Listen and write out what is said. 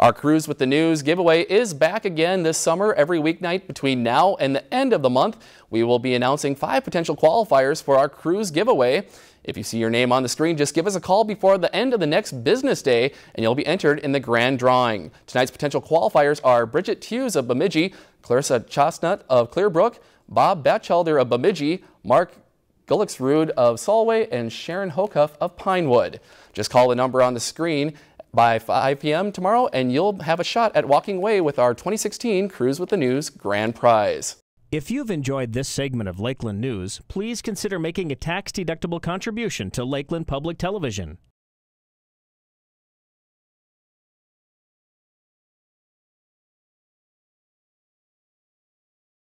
Our Cruise with the News giveaway is back again this summer every weeknight between now and the end of the month. We will be announcing five potential qualifiers for our cruise giveaway. If you see your name on the screen, just give us a call before the end of the next business day and you'll be entered in the grand drawing. Tonight's potential qualifiers are Bridget Hughes of Bemidji, Clarissa Chestnut of Clearbrook, Bob Batchelder of Bemidji, Mark Gullixrud of Solway, and Sharon Hocuff of Pinewood. Just call the number on the screen by 5 p.m. tomorrow and you'll have a shot at walking away with our 2016 Cruise with the News grand prize. If you've enjoyed this segment of Lakeland News, please consider making a tax-deductible contribution to Lakeland Public Television.